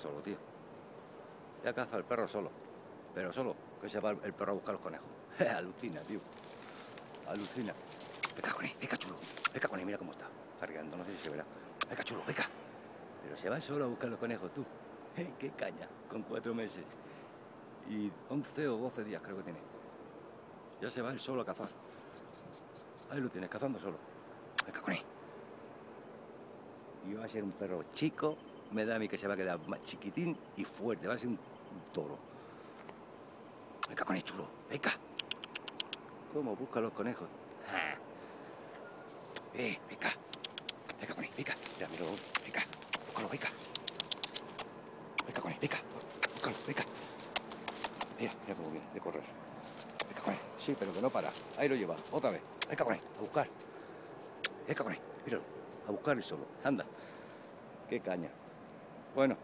Solo, tío. Ya caza el perro solo. Pero solo que se va el perro a buscar los conejos. Alucina, tío. Alucina. Venga, con él, venga, chulo. Venga, con él, mira cómo está. Cargando, no sé si se verá. Venga, chulo, venga. Pero se va solo a buscar los conejos, tú. ¡Qué caña! Con cuatro meses. Y 11 o 12 días creo que tiene. Ya se va él solo a cazar. Ahí lo tienes, cazando solo. Venga, con él. Y va a ser un perro chico. Me da a mí que se va a quedar más chiquitín y fuerte. Va a ser un toro. Venga, con él, chulo. Venga. ¿Cómo busca los conejos? Ja. Eh, venga. Venga, con él, venga. Venga, con él, venga. Venga. Mira, mira cómo viene de correr. Venga con él. Sí, pero que no para. Ahí lo lleva. Otra vez. Venga con él. A buscar. Venga con él. Míralo. A buscar y solo. Anda. Qué caña. Bueno,